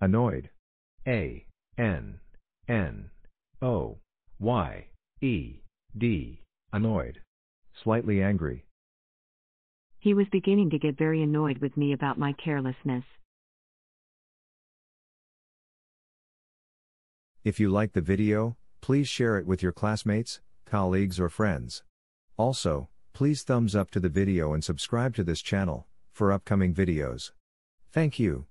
Annoyed. A. N. N. O. Y. E. D. Annoyed. Slightly angry. He was beginning to get very annoyed with me about my carelessness. If you like the video, please share it with your classmates, colleagues or friends. Also, please thumbs up to the video and subscribe to this channel, for upcoming videos. Thank you.